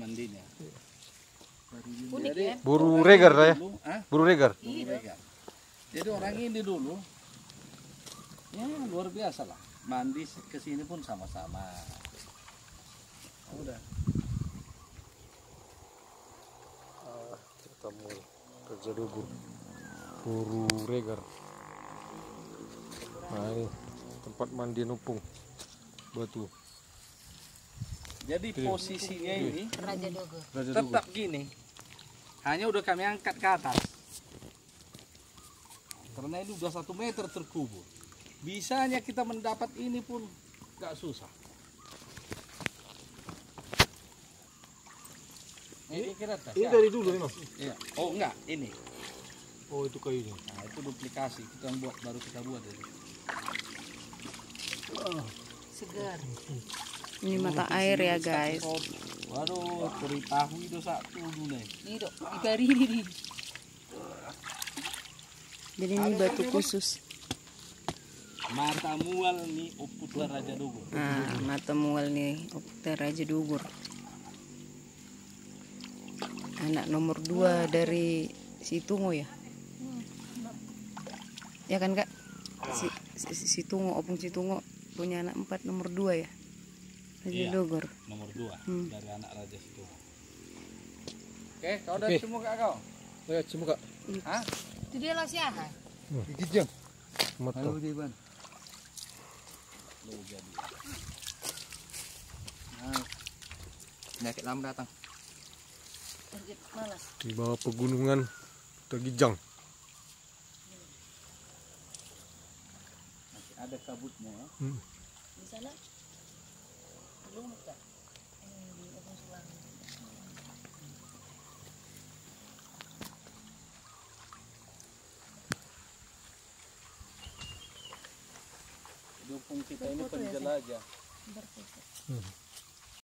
mandinya. Unik Jadi, ya. Buru regar ya? dulu, ah, Buru regar. buru regar. Jadi orang ini dulu, ya luar biasa lah. Mandi ke sini pun sama-sama. Udah. Ketemu kerja dugur. Buru regar. Nah ini tempat mandi numpung batu. Jadi posisinya ini Raja Dogo. Raja tetap gini. Hanya udah kami angkat ke atas. Karena ini udah satu meter terkubur. Bisanya kita mendapat ini pun gak susah. Ini kira Ini dari dulu nih mas. Iya. Oh enggak, ini. Oh itu kayunya. Nah, itu duplikasi kita yang buat baru kita buat ini. Segar. Ini mata air ya guys. Waduh, teri tahu itu satu dulu nih. Ini dok, ini. Jadi ini batu khusus. Mata mual nih Uputra Raja Dogo. Nah, mata mual nih Okta Raja Dugur. Anak nomor dua dari si Tungo ya. Ya kan kak? Si, si, si Tungo, Opung si Tungo punya anak empat nomor dua ya. Raja Iya. Dugur. Nomor dua Hmm. dari anak Raja situ. Oke, kau udah semua kak kau? Oh ya cimuka. Hah? Itu dia lah siapa? Gigit jam. Mata. Diban. Lu jadi. Nah, penyakit lama datang. Di bawah pegunungan Tegijang. Masih ada kabutnya ya. Hmm. Di sana belum buka. Ini di Opung Sulang. Dukung kita ini penjelajah. Berfoto. Hmm.